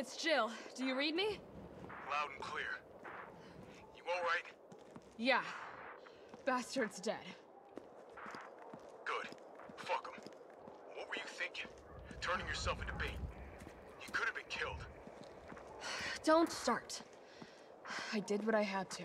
It's Jill. Do you read me? Loud and clear. You alright? Yeah. Bastard's dead. Good. Fuck him. What were you thinking? Turning yourself into bait. You could have been killed. Don't start. I did what I had to.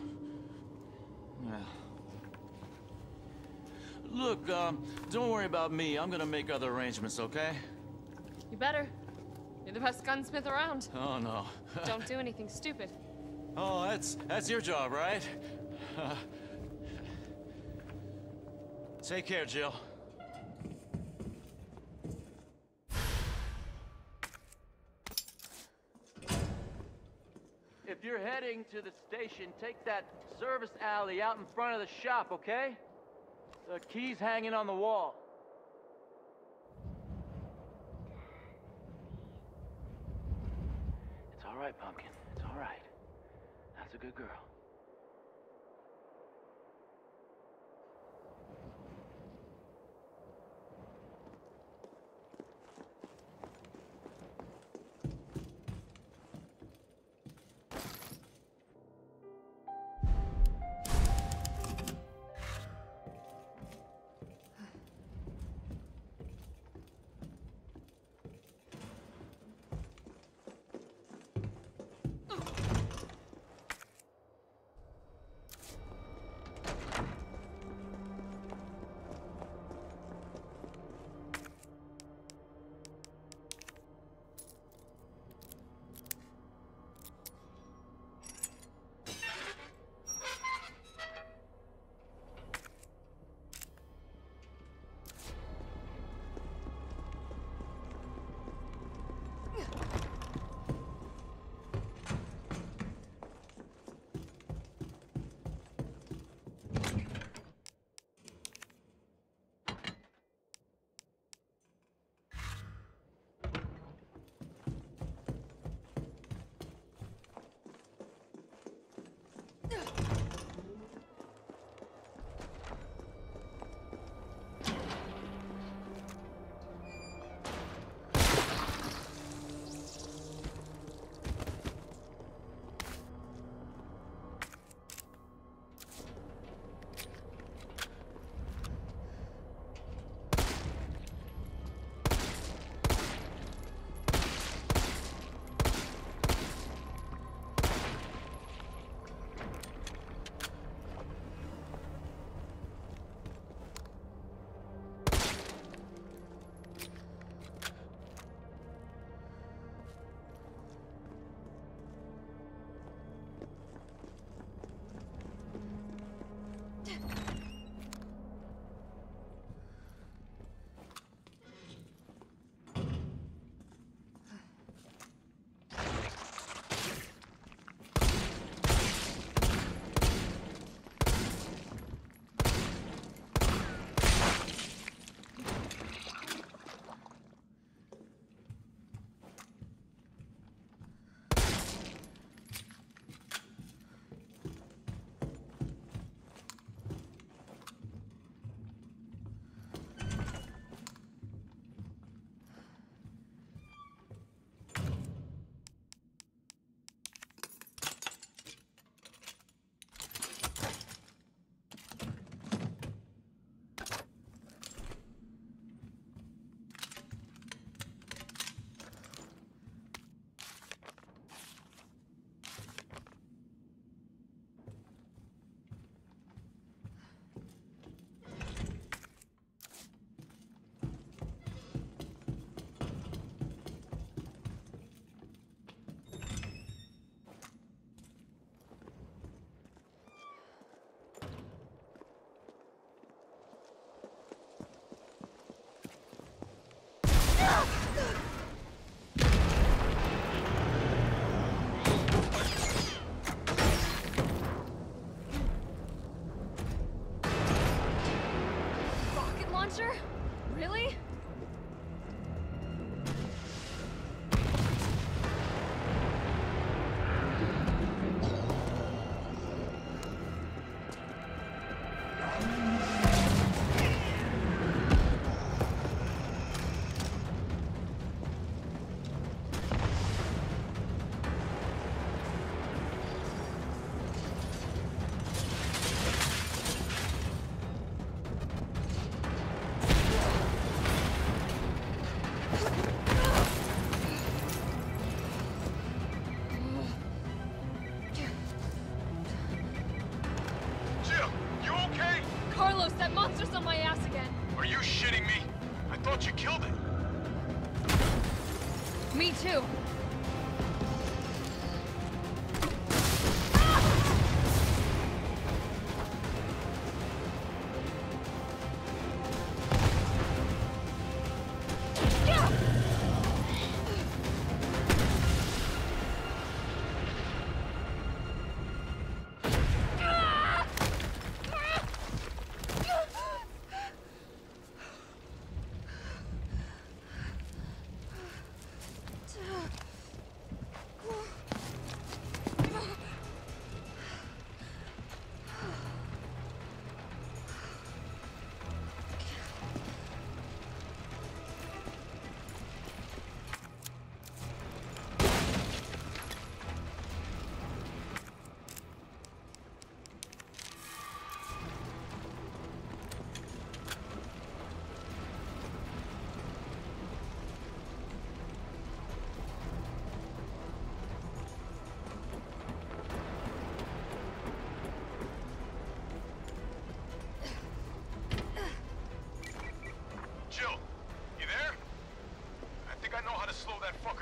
Look, um, don't worry about me. I'm gonna make other arrangements, okay? You better. You're the best gunsmith around. Oh, no. Don't do anything stupid. oh, that's, that's your job, right? Uh, take care, Jill. If you're heading to the station, take that service alley out in front of the shop, okay? The key's hanging on the wall. It's all right, Pumpkin. It's all right. That's a good girl.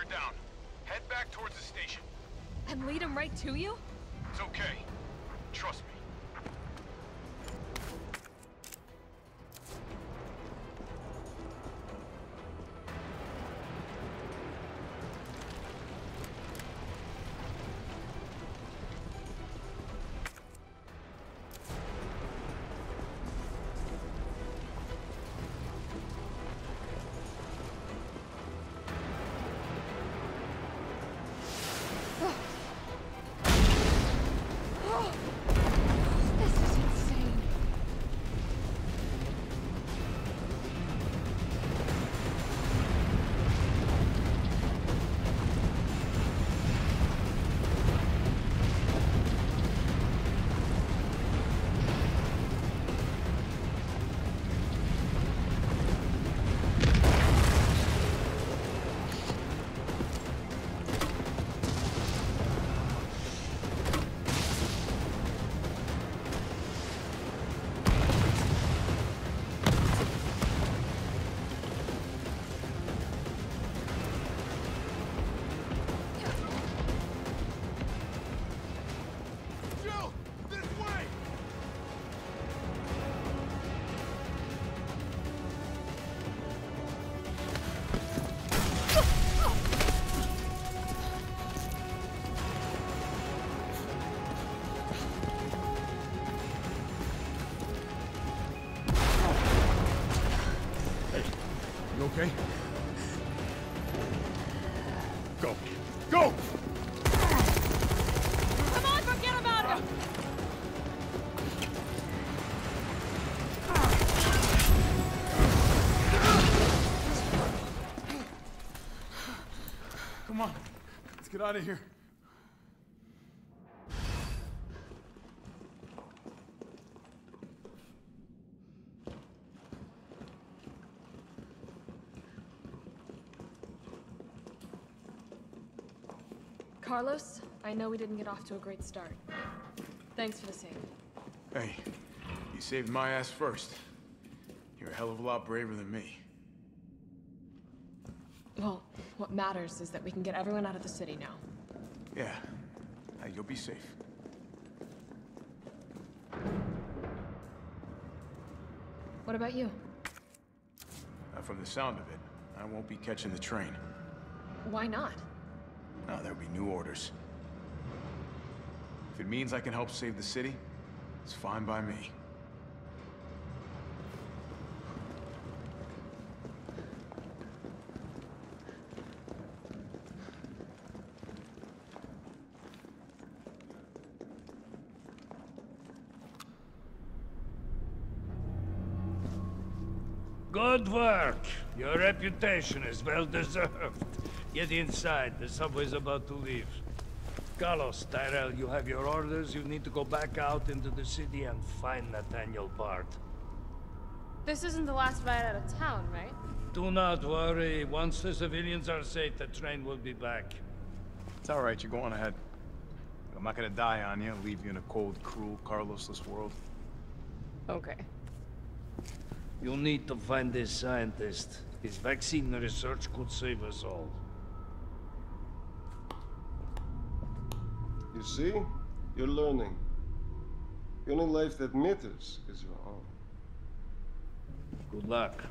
Down. Head back towards the station. And lead him right to you? Okay? Go. Go! Come on, forget about him! Come on. Let's get out of here. Carlos, I know we didn't get off to a great start. Thanks for the save. Hey, you saved my ass first. You're a hell of a lot braver than me. Well, what matters is that we can get everyone out of the city now. Yeah. Hey, you'll be safe. What about you? Uh, from the sound of it, I won't be catching the train. Why not? No, there'll be new orders. If it means I can help save the city, it's fine by me. Good work. Your reputation is well deserved. Get inside. The subway's about to leave. Carlos, Tyrell, you have your orders. You need to go back out into the city and find Nathaniel Bard. This isn't the last ride out of town, right? Do not worry. Once the civilians are safe, the train will be back. It's all right, you go on ahead. I'm not gonna die on you, and leave you in a cold, cruel, Carlosless world. Okay. You'll need to find this scientist. His vaccine research could save us all. You see? You're learning. The only life that matters is your own. Good luck.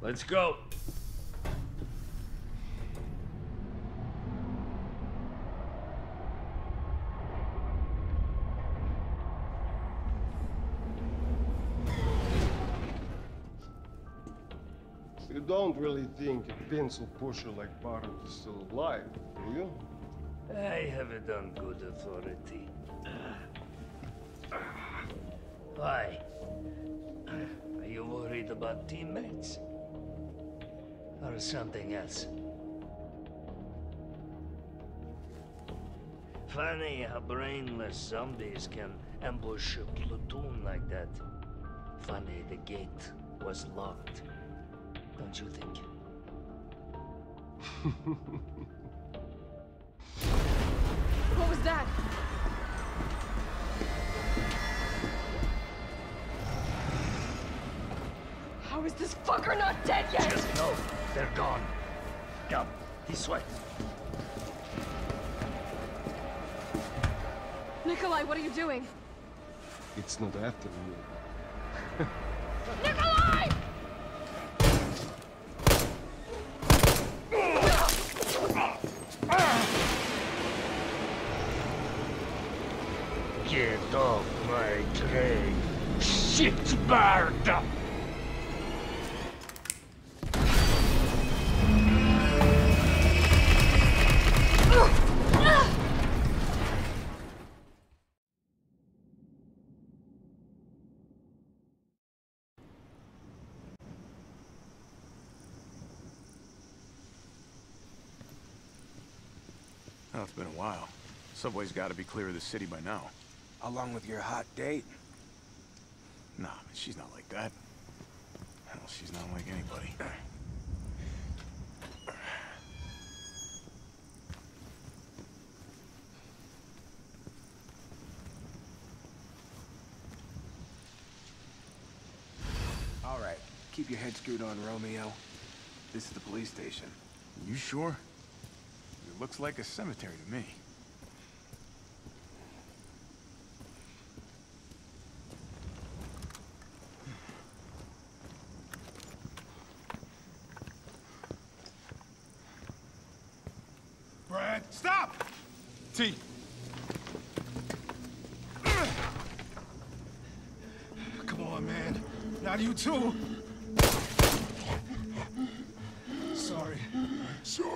Let's go. You don't really think a pencil pusher like Barrett is still alive, do you? I have it on good authority. Why? Are you worried about teammates? Or something else? Funny how brainless zombies can ambush a platoon like that. Funny the gate was locked. Don't you think? What was that? How is this fucker not dead yet? Just know they're gone. Come, this way. Nikolai, what are you doing? It's not after you. Nikolai! Off my train. Shitbird! Oh, it's been a while. Subway's got to be clear of the city by now. Along with your hot date. Nah, man, she's not like that. Hell, she's not like anybody. All right, keep your head screwed on, Romeo. This is the police station. You sure? It looks like a cemetery to me. Brad, stop! T. Come on, man. Not you too. Sorry. Sorry.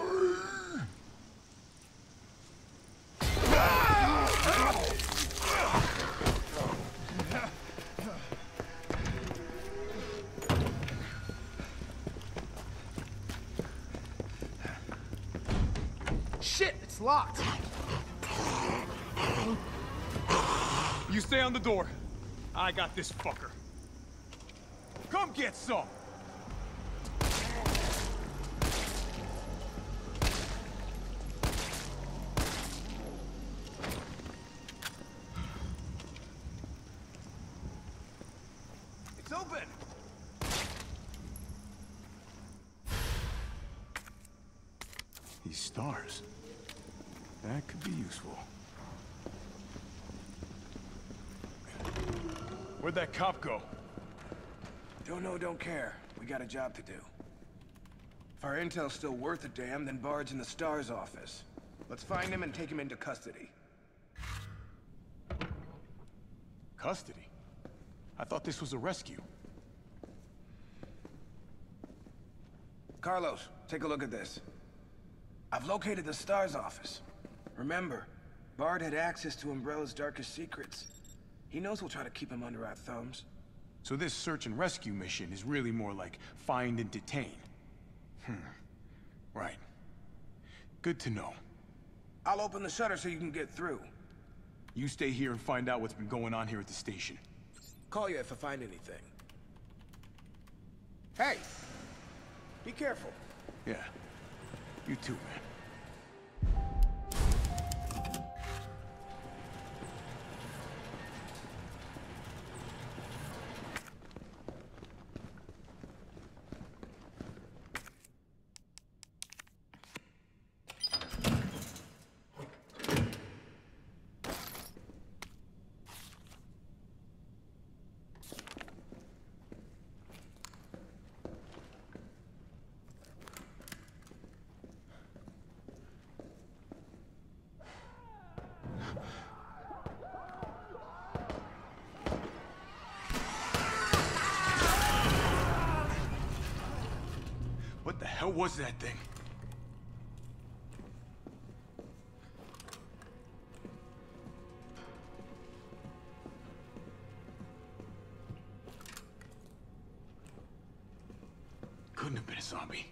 Shit, it's locked. You stay on the door. I got this fucker. Come get some! It's open! These stars. That could be useful. Where'd that cop go? Don't know, don't care. We got a job to do. If our intel's still worth a damn, then Bard's in the STARS office. Let's find him and take him into custody. Custody? I thought this was a rescue. Carlos, take a look at this. I've located the STARS office. Remember, Bard had access to Umbrella's darkest secrets. He knows we'll try to keep him under our thumbs. So this search and rescue mission is really more like find and detain. Hmm. Right. Good to know. I'll open the shutter so you can get through. You stay here and find out what's been going on here at the station. Call you if I find anything. Hey! Be careful. Yeah. You too, man. Was that thing? Couldn't have been a zombie.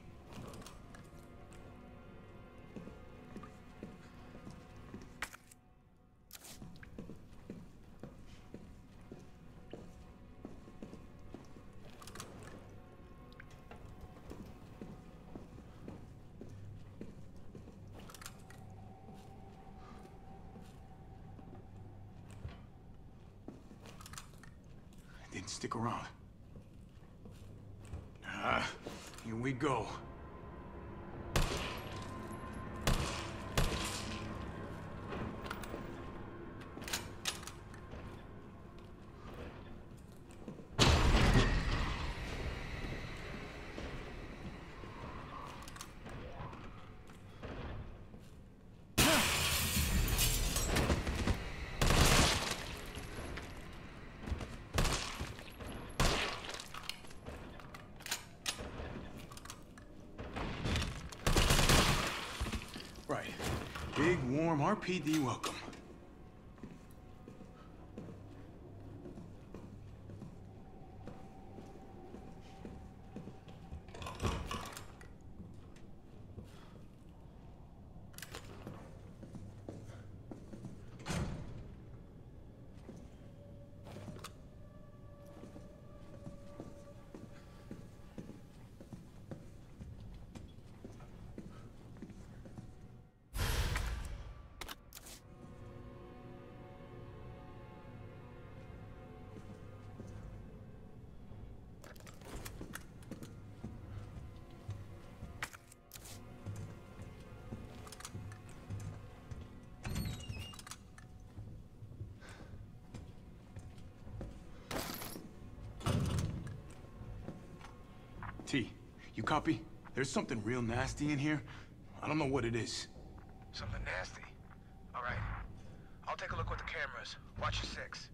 Didn't stick around. Ah, here we go. Right. Big, warm RPD welcome. Copy? There's something real nasty in here. I don't know what it is. Something nasty. All right. I'll take a look with the cameras. Watch your six.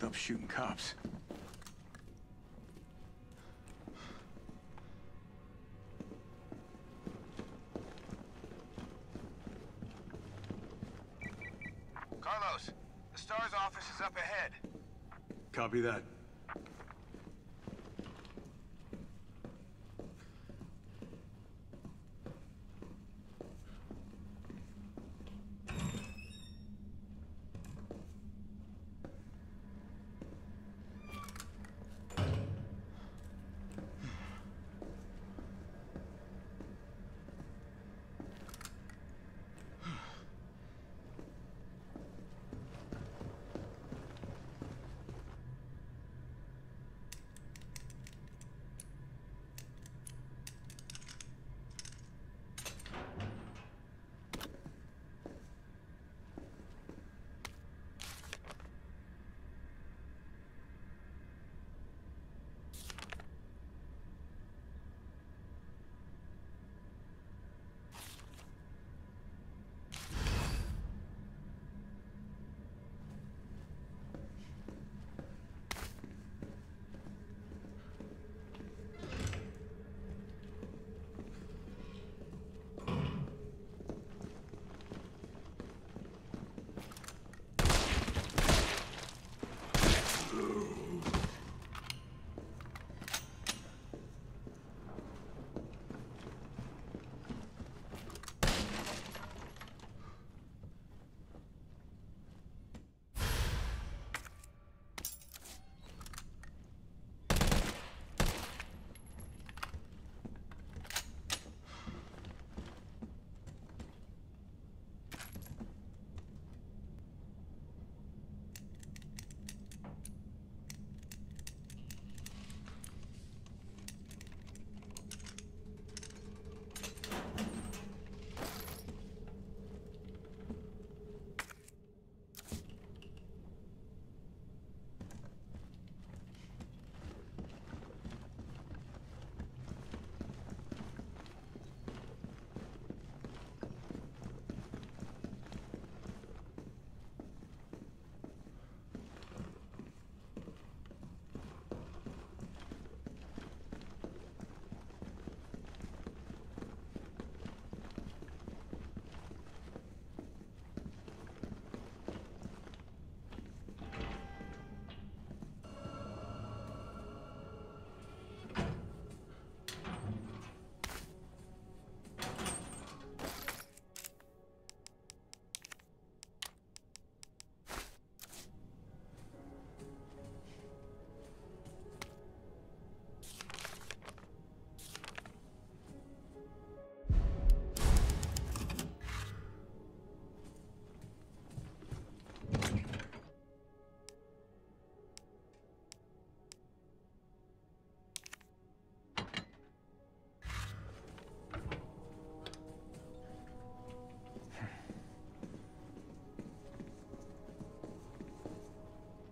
Fucked up shooting cops. Carlos, the STARS office is up ahead. Copy that.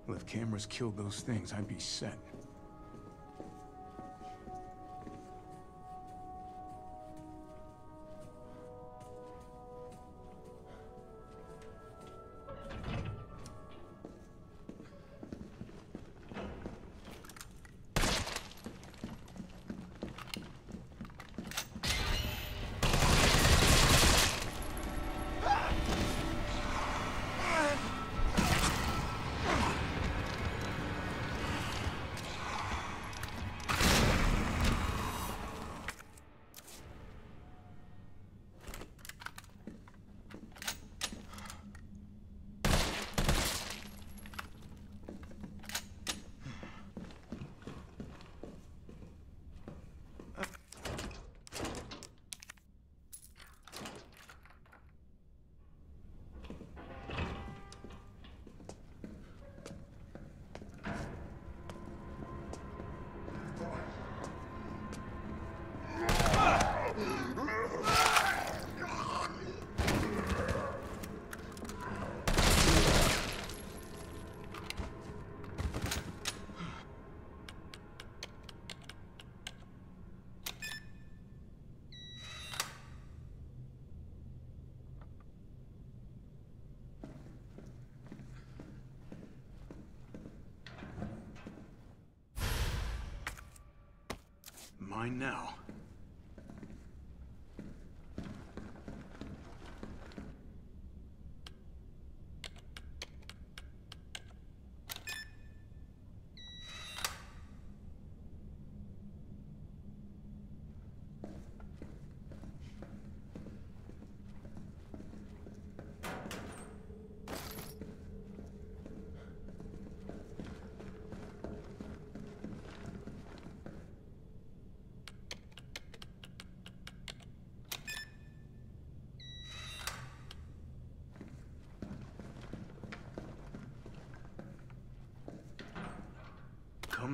Well, if cameras killed those things, I'd be set. Mine now.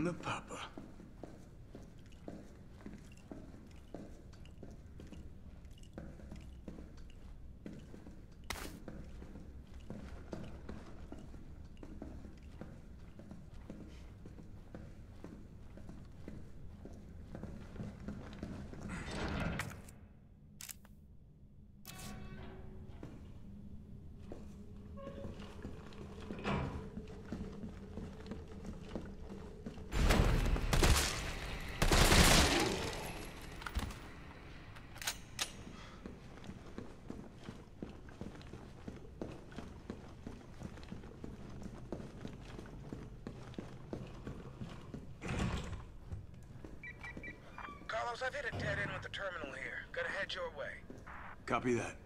The papa. Carlos, I've hit a dead end with the terminal here. Gotta head your way. Copy that.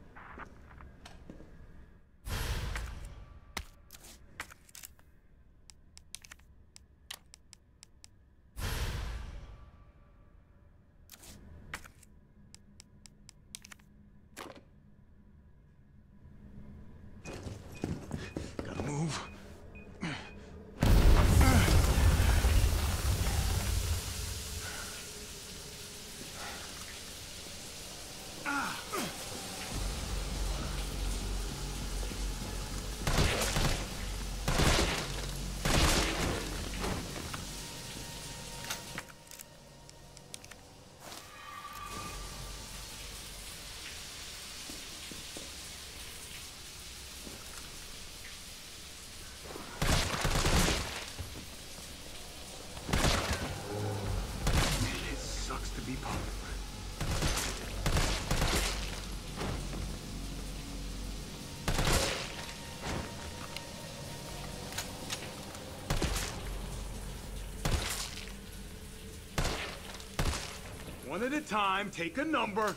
One at a time, take a number.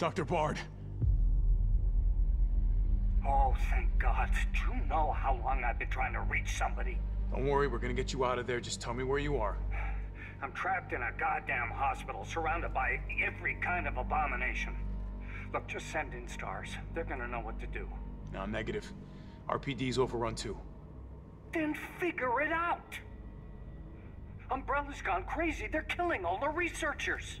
Dr. Bard. Oh, thank God. Do you know how long I've been trying to reach somebody? Don't worry, we're gonna get you out of there. Just tell me where you are. I'm trapped in a goddamn hospital, surrounded by every kind of abomination. Look, just send in stars. They're gonna know what to do. No, negative. RPD's overrun too. Then figure it out! Umbrella's gone crazy. They're killing all the researchers.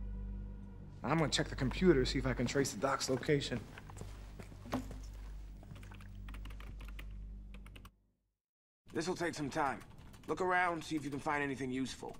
I'm gonna check the computer, see if I can trace the doc's location. This'll take some time. Look around, see if you can find anything useful.